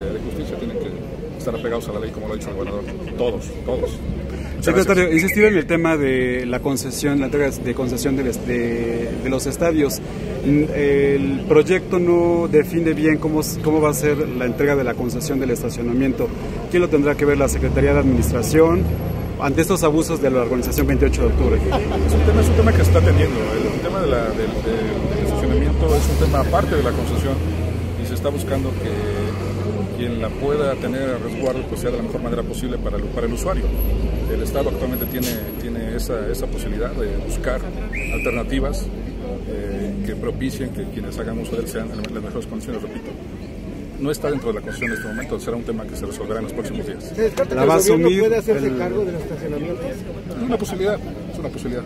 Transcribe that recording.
de justicia tienen que estar apegados a la ley, como lo ha dicho el gobernador. Todos, todos. Secretario, insistir en el tema de la concesión, la entrega de concesión de, de, de, los estadios. El proyecto no define bien cómo, cómo va a ser la entrega de la concesión del estacionamiento. ¿Quién lo tendrá que ver? ¿La Secretaría de Administración? ante estos abusos de la organización 28 de octubre? Es un tema, es un tema que se está atendiendo. El tema de del estacionamiento es un tema aparte de la concesión y se está buscando que quien la pueda tener a resguardo pues sea de la mejor manera posible para el, para el usuario. El Estado actualmente tiene, tiene esa, esa posibilidad de buscar alternativas eh, que propicien que quienes hagan uso de él sean en las mejores condiciones, repito no está dentro de la Constitución en este momento, será un tema que se resolverá en los próximos días. ¿Se descarta que el gobierno puede hacerse cargo de los estacionamientos? Es una posibilidad, es una posibilidad.